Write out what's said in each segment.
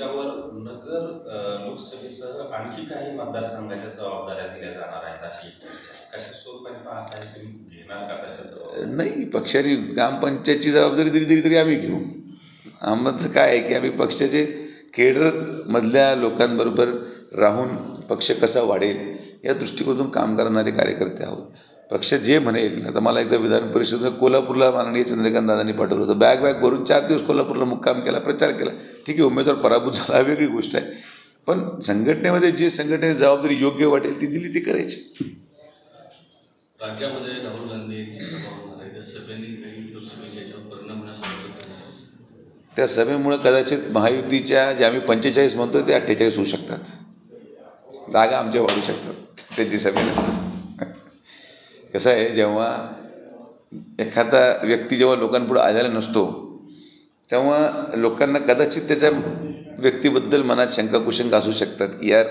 त्यावर नगर लोकसभेसह आणखी काही मतदारसंघाच्या जबाबदाऱ्या दिल्या जाणार आहेत अशी आहे. कशा स्वरूपाने पाहताय तुम्ही? घेणार का तशा नाही पक्षाने ग्रामपंचायतची जबाबदारी दिली तरी तरी आम्ही घेऊ. आम्हाला काय आहे की आम्ही पक्षाचे केडरमधल्या लोकांबरोबर राहून पक्ष कसा वाढेल या दृष्टिकोनातून काम करणारे कार्यकर्ते आहोत. पक्ष जे म्हणेल आता मला एकदा विधान परिषदेत कोल्हापूरला माननीय चंद्रकांत दादांनी पाठवलं होतं. बॅग बॅग भरून चार दिवस कोल्हापूरला मुक्काम केला प्रचार केला. ठीक आहे उमेदवार पराभूत झाला हा वेगळी गोष्ट आहे. पण संघटनेमध्ये जे संघटनेची जबाबदारी योग्य वाटेल ती दिली ती करायची. राज्यामध्ये राहुल गांधी त्या सभेमुळं कदाचित महायुतीच्या जे आम्ही पंचेचाळीस म्हणतो ते अठ्ठेचाळीस होऊ शकतात. जागा आमच्या वाढू शकतात. त्यांची सभेनंतर. कसं आहे जेव्हा एखादा व्यक्ती जेव्हा लोकांपुढे आलेला नसतो तेव्हा लोकांना कदाचित त्याच्या व्यक्तीबद्दल मनात शंका कुशंका असू शकतात की यार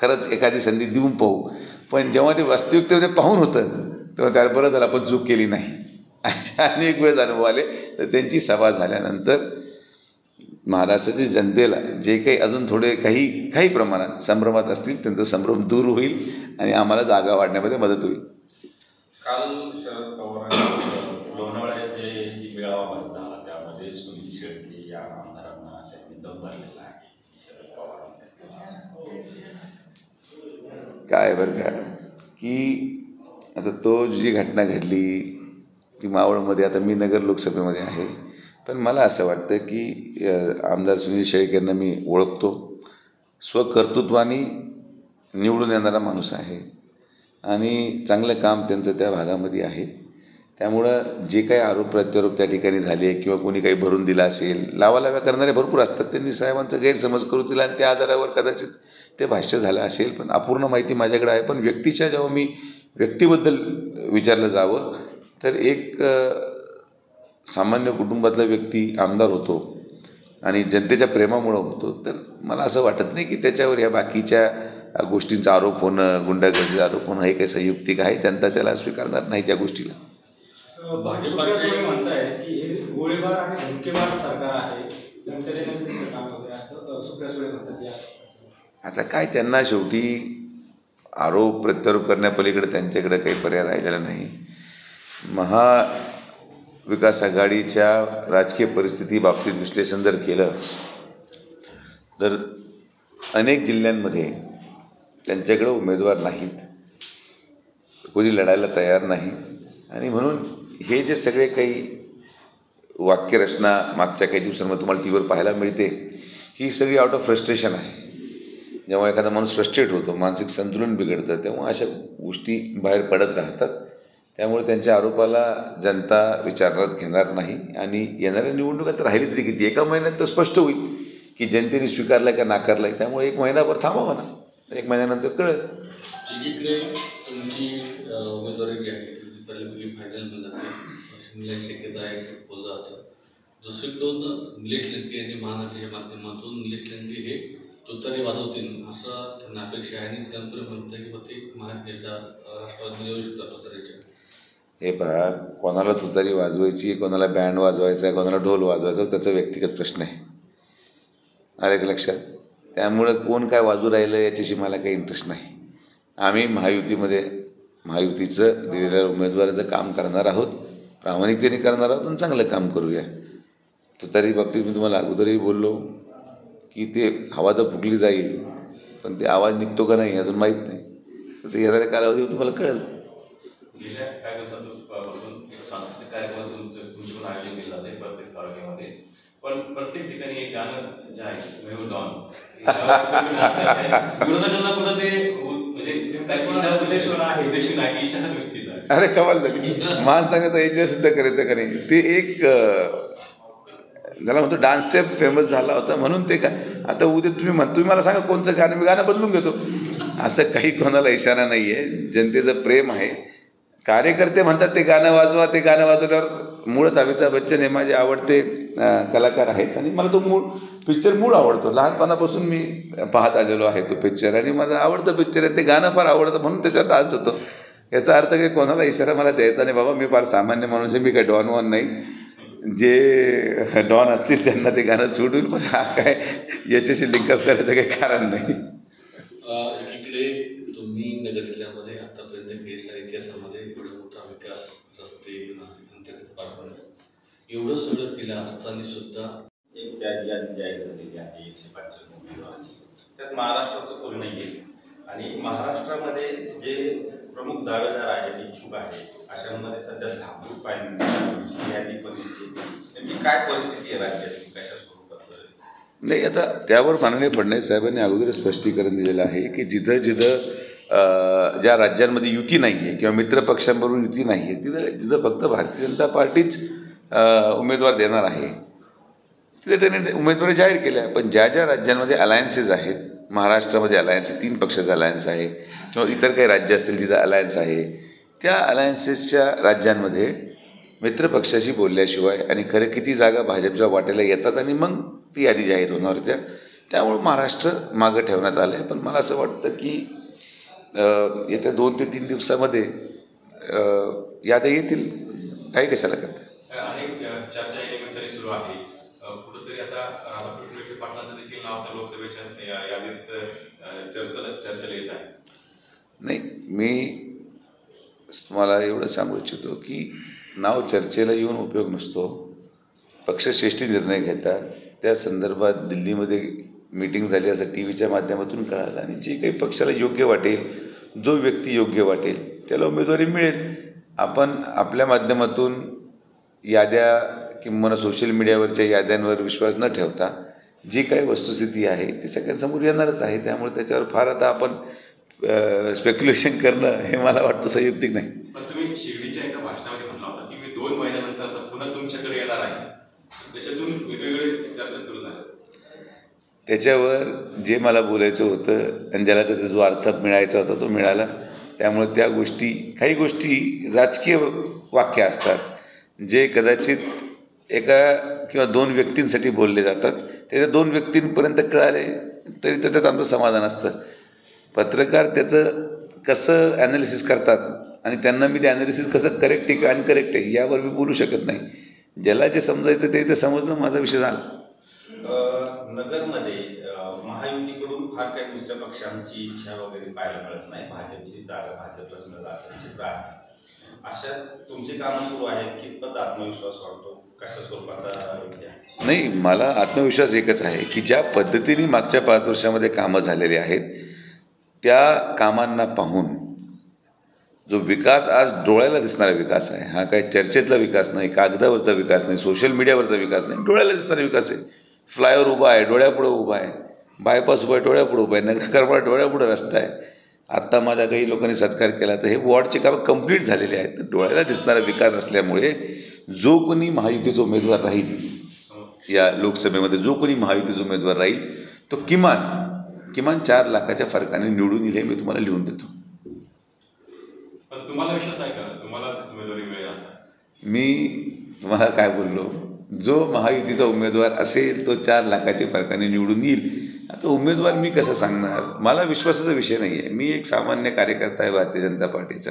खरंच एखादी संधी देऊन पाहू. पण जेव्हा ते वास्तविकतेमध्ये पाहून होतं तेव्हा त्याला बरं झालं आपण चूक केली नाही. अशा अनेक वेळेस अनुभव आले. तर त्यांची सभा झाल्यानंतर महाराष्ट्राच्या जनतेला जे काही अजून थोडे काही काही प्रमाणात संभ्रमात असतील त्यांचा संभ्रम दूर होईल आणि आम्हाला जागा वाढण्यामध्ये मदत होईल. काल शरद पवारांनी लोणावळ्यात जे मेळावा भरला त्यामध्ये सुनील शेळके या आमदारांना त्यांनी दम भरलेला आहे. शरद पवारांनी काय बरं का? की आता तो जी घटना घडली ती मावळमध्ये आता मी नगर लोकसभेमध्ये आहे पण मला असं वाटतं की आमदार सुनील शेळके यांना मी ओळखतो. स्वकर्तृत्वाने निवडून येणारा माणूस आहे. आणि चांगलं काम त्यांचं त्या भागामध्ये आहे. त्यामुळं जे काही आरोप प्रत्यारोप त्या ठिकाणी झाले किंवा कोणी काही भरून दिला असेल लावालाव्या करणारे भरपूर असतात. त्यांनी साहेबांचा गैरसमज करून दिला आणि त्या आधारावर कदाचित ते भाष्य झालं असेल. पण अपूर्ण माहिती माझ्याकडे आहे. पण व्यक्तीच्या जेव्हा मी व्यक्तीबद्दल विचारलं जावं तर एक सामान्य कुटुंबातला व्यक्ती आमदार होतो आणि जनतेच्या प्रेमामुळं होतो. तर मला असं वाटत नाही की त्याच्यावर या बाकीच्या गोष्टींचा आरोप होणं गुंडागर्दीचा आरोप होणं हे काही संयुक्तिक आहे. जनता त्याला स्वीकारणार नाही त्या गोष्टीला. आता काय त्यांना शेवटी आरोप प्रत्यारोप करण्यापलीकडे त्यांच्याकडे काही पर्याय राहिलेला नाही. महाविकास आघाडीच्या राजकीय परिस्थिती बाबतीत विश्लेषण जर केलं तर अनेक जिल्ह्यांमध्ये त्यांच्याकडे उमेदवार नाहीत. कोणी लढायला तयार नाही. आणि म्हणून हे जे सगळे काही वाक्यरचना मागच्या काही दिवसांमध्ये तुम्हाला टी व्हीवर पाहायला मिळते ही सगळी आउट ऑफ फ्रस्ट्रेशन आहे. जेव्हा एखादा माणूस फ्रस्ट्रेट होतो मानसिक संतुलन बिघडतं तेव्हा अशा गोष्टी बाहेर पडत राहतात. त्यामुळे त्यांच्या आरोपाला जनता विचारणात घेणार नाही आणि येणाऱ्या निवडणुकात राहिली तरी किती? एका महिन्यात तर स्पष्ट होईल की जनतेने स्वीकारलाय का नाकारलाय? त्यामुळे एक महिनाभर थांबावा ना एक महिन्यानंतर कळेल. एकीकडे तुमची उमेदवारी जी आहे. ती बऱ्यापैकी फायनल जाते अशी मिळायची शक्यता आहे बोललं जातं. दुसरीकडून निलेश लंके यांनी महानाट्याच्या माध्यमातून निलेश लंके हे तुतारी वाजवतील असं त्यांना अपेक्षा आहे. आणि म्हणतं की राष्ट्रवादीमध्ये येऊ शकतात तुतारीच्या. हे पहा कोणाला तुतारी वाजवायची कोणाला बँड वाजवायचा आहे कोणाला ढोल वाजवायचा त्याचा व्यक्तिगत प्रश्न आहे. आले का लक्षात? त्यामुळं कोण काय वाजू राहिलं याच्याशी मला काही इंटरेस्ट नाही. आम्ही महायुतीमध्ये महायुतीचं दिलेल्या उमेदवाराचं काम करणार आहोत प्रामाणिकतेने करणार आहोत आणि चांगलं काम करूया. तुतारी बाबतीत मी तुम्हाला अगोदरही बोललो की ते हवा तर फुकली जाईल पण ते आवाज निघतो का नाही अजून माहीत नाही. तर ते येणाऱ्या कालावधी तुम्हाला कळेल. सांस्कृतिक कार्यक्रम तुमचं आयोजन केलं जाते प्रत्येक तालुक्यामध्ये. पण प्रत्येक ठिकाणी एक गाणं जे आहे मेहू डॉन विरोधकांना कुठं ते म्हणजे आहे. अरे कमाल झाली. मान सांगत एन्जॉय सुद्धा करायचं का नाही? ते एक अं, त्याला म्हणतो डान्स स्टेप फेमस झाला होता म्हणून ते काय? आता उद्या तुम्ही म्हण तुम्ही मला सांगा कोणचं गाणं? मी गाणं बदलून घेतो. असं काही कोणाला इशारा नाही आहे जनतेचं प्रेम आहे. कार्यकर्ते म्हणतात ते गाणं वाजवा ते गाणं वाजवल्यावर मुळात अमिताभ बच्चन हे माझे आवडते. कलाकार आहेत आणि मला तो मूळ पिक्चर मूळ आवडतो. लहानपणापासून मी पाहत आलेलो आहे तो पिक्चर आणि माझं आवडतं पिक्चर आहे ते गाणं फार आवडतं म्हणून त्याच्यावर डान्स होतो. याचा अर्थ काही कोणाला इशारा मला द्यायचा नाही. बाबा मी फार सामान्य माणूस आहे मी काय डॉन वॉन नाही. जे डॉन असतील त्यांना ते गाणं सोडून पण हा काय याच्याशी लिंकअप करायचं काही कारण नाही. तुम्ही नगर जिल्ह्यामध्ये आतापर्यंत केलेल्या इतिहासामध्ये एवढा मोठा विकास रस्ते एवढं सगळं केलं असताना सुद्धा एक यादी जाहीर झालेली आहे एकशे पंच्याण्णव उमेदवारांची त्यात महाराष्ट्राचं कोणी नाही आहे आणि महाराष्ट्रामध्ये जे प्रमुख दावेदार आहेत इच्छुक आहेत अशांमध्ये सध्या धाकूर पाहिजे यादी पण नेमकी काय परिस्थिती आहे राज्याची कशा स्वरूपाचं नाही आता त्यावर माननीय फडणवीस साहेबांनी अगोदर स्पष्टीकरण दिलेलं आहे की जिथं जिथं ज्या राज्यांमध्ये युती नाही आहे किंवा मित्र पक्षांबरोबर युती नाही आहे तिथं जिथं फक्त भारतीय जनता पार्टीच उमेदवार देणार आहे. तिथे त्यांनी उमेदवारी जाहीर केल्या पण ज्या ज्या राज्यांमध्ये अलायन्सेस आहेत महाराष्ट्रामध्ये अलायन्स तीन पक्षाचा अलायन्स आहे किंवा इतर काही राज्य असतील जिथं अलायन्स आहे त्या अलायन्सेसच्या राज्यांमध्ये मित्रपक्षाशी बोलल्याशिवाय आणि खरं किती जागा भाजपच्या वाटेला येतात आणि मग ती यादी जाहीर होणार होत्या त्यामुळं महाराष्ट्र मागं ठेवण्यात आलं आहे पण मला असं वाटतं की येत्या दोन ते तीन दिवसामध्ये अं, याद्या येतील. काही कशाला करतात अनेक अ, चर्चा या निमित्ताने सुरू आहे अ, कुठंतरी आता राधाकृष्ण विखे पाटलांचं देखील नाव आता लोकसभेच्या या- यादीत चर्चेला चर्चेला येत आहे. नाही मी तुम्हाला एवढं सांगू इच्छितो की नाव चर्चेला येऊन उपयोग नसतो. पक्षश्रेष्ठी निर्णय घेतात त्या संदर्भात दिल्लीमध्ये मीटिंग झाली असं टी व्हीच्या माध्यमातून कळालं आणि जे काही पक्षाला योग्य वाटेल जो व्यक्ती योग्य वाटेल त्याला उमेदवारी मिळेल. आपण आपल्या माध्यमातून याद्या किंवा सोशल मीडियावरच्या याद्यांवर विश्वास न ठेवता जी काही वस्तुस्थिती आहे ती सगळ्यांसमोर येणारच आहे. त्यामुळे त्याच्यावर फार आता आपण स्पेक्युलेशन करणं हे मला वाटतं संयुक्तिक नाही. पण तुम्ही शिर्डीच्या एका भाषणामध्ये म्हटला होता की मी दोन महिन्यानंतर आता पुन्हा तुमच्याकडे येणार आहे. त्याच्यातून वेगवेगळे चर्चा सुरू झाल्या त्याच्यावर जे मला बोलायचं होतं आणि ज्याला त्याचा जो अर्थ मिळायचा होता तो मिळाला. त्यामुळे त्या गोष्टी काही गोष्टी राजकीय वाक्य असतात. जे कदाचित एका किंवा दोन व्यक्तींसाठी बोलले जातात. त्याच्या दोन व्यक्तींपर्यंत कळाले तरी त्याच्यात आमचं समाधान असतं. पत्रकार त्याचं कसं ॲनालिसिस करतात आणि त्यांना मी ते ॲनालिसिस कसं करेक्ट आहे का अनकरेक्ट आहे यावर मी बोलू शकत नाही. ज्याला जे समजायचं ते ते समजलं माझा विषय झाला. नगरमध्ये महायुतीकडून फार काही दुसऱ्या पक्षांची इच्छा वगैरे पाहायला मिळत नाही. भाजपची जागा भाजपलाच मिळत असं चित्र आहे अशा तुमची कामं सुरू आहेत कितपत आत्मविश्वास वाढतो? कशा स्वरूपाचा नाही मला आत्मविश्वास एकच आहे की ज्या पद्धतीने मागच्या पाच वर्षामध्ये कामं झालेली आहेत त्या कामांना पाहून जो विकास आज डोळ्याला दिसणारा विकास आहे हा काही चर्चेतला विकास नाही कागदावरचा विकास नाही सोशल मीडियावरचा विकास नाही डोळ्याला दिसणारा विकास आहे. फ्लायओव्हर उभा आहे डोळ्यापुढं उभा आहे बायपास उभा आहे डोळ्यापुढं उभा आहे नगरकरमाळा डोळ्यापुढं रस्ता आहे. आत्ता माझ्या काही लोकांनी सत्कार केला तर हे वॉर्डचे कामं कंप्लीट झालेले आहेत. तर डोळ्याला दिसणारा विकास असल्यामुळे जो कोणी महायुतीचा उमेदवार राहील या लोकसभेमध्ये जो कोणी महायुतीचा उमेदवार राहील तो किमान किमान चार लाखाच्या फरकाने निवडून येईल हे मी तुम्हाला लिहून देतो. तुम्हाला विश्वास आहे का? तुम्हालाच उमेदवारी मिळेल मी तुम्हाला काय बोललो? जो महायुतीचा उमेदवार असेल तो चार लाखाच्या फरकाने निवडून येईल. आता उमेदवार मी कसं सांगणार? मला विश्वासाचा विषय नाही आहे मी एक सामान्य कार्यकर्ता आहे भारतीय जनता पार्टीचा.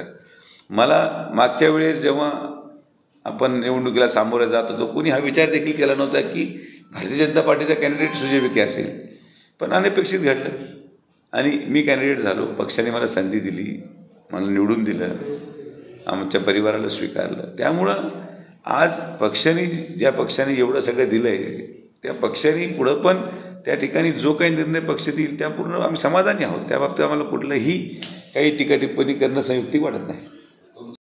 मला मागच्या वेळेस जेव्हा आपण निवडणुकीला सामोरं जात होतो कोणी हा विचार देखील केला नव्हता की भारतीय जनता पार्टीचा कॅन्डिडेट सुजय विखे असेल. पण अनपेक्षित घडलं. आणि मी कॅन्डिडेट झालो. पक्षाने मला संधी दिली. मला निवडून दिलं. आमच्या परिवाराला स्वीकारलं. त्यामुळं आज पक्षाने ज्या पक्षाने एवढं सगळं दिलं आहे त्या पक्षाने पुढं पण त्या ठिकाणी जो काही निर्णय पक्ष देईल त्या पूर्ण आम्ही समाधानी आहोत. त्या बाबतीत आम्हाला कुठलंही काही टीका टिप्पणी करणं संयुक्तिक वाटत नाही.